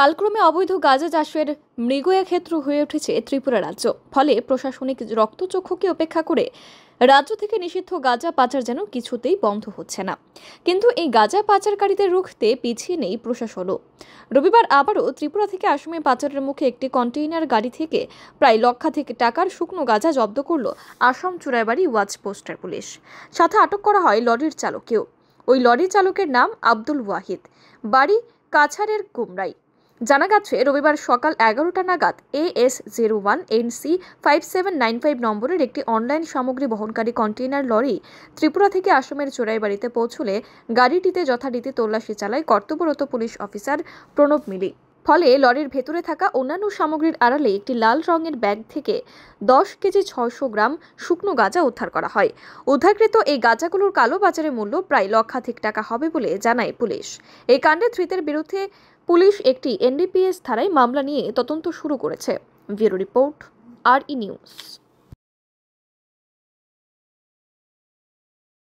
কালক্রমে অবৈধ গাঁজা চাষের মৃগয়া ক্ষেত্র হয়ে উঠেছে ত্রিপুরা রাজ্য। ফলে প্রশাসনিক রক্তচক্ষুকে উপেক্ষা করে রাজ্য থেকে নিষিদ্ধ গাঁজা পাচার যেন কিছুতেই বন্ধ হচ্ছে না। কিন্তু এই গাঁজা পাচারকারীদের রুখতে পিছিয়ে নেই প্রশাসনও। রবিবার আবারও ত্রিপুরা থেকে আসামে পাচারের মুখে একটি কন্টেইনার গাড়ি থেকে প্রায় লক্ষাধিক টাকার শুকনো গাঁজা জব্দ করল আসাম চুরাইবাড়ি ওয়াচ পোস্টার পুলিশ। সাথে আটক করা হয় লরির চালকেও ওই লরি চালকের নাম আব্দুল ওয়াহিদ। বাড়ি কাছাড়ের কুমরাই জানা গেছে, রবিবার সকাল এগারোটা নাগাদ AS zero one NC five seven nine five নম্বরের একটি অনলাইন সামগ্রী বহনকারী কন্টেইনার লরি ত্রিপুরা থেকে আসামের চোরাইবাড়িতে পৌঁছলে গাড়িটিতে যথারীতি তল্লাশি চালায় কর্তব্যরত পুলিশ অফিসার প্রণব মিলি। ফলে লরির ভেতরে থাকা অন্যান্য সামগ্রীর আড়ালে একটি লাল রঙের ব্যাগ থেকে দশ কেজি ছয়শো গ্রাম শুকনো গাঁজা উদ্ধার করা হয়। উদ্ধারকৃত এই গাঁজাগুলোর কালো বাজারে মূল্য প্রায় লক্ষাধিক টাকা হবে বলে জানায় পুলিশ। এই কাণ্ডে ধৃতের বিরুদ্ধে পুলিশ একটি এনডিপিএস ধারায় মামলা নিয়ে তদন্ত শুরু করেছে। ব্যুরো রিপোর্ট আর ই নিউজ।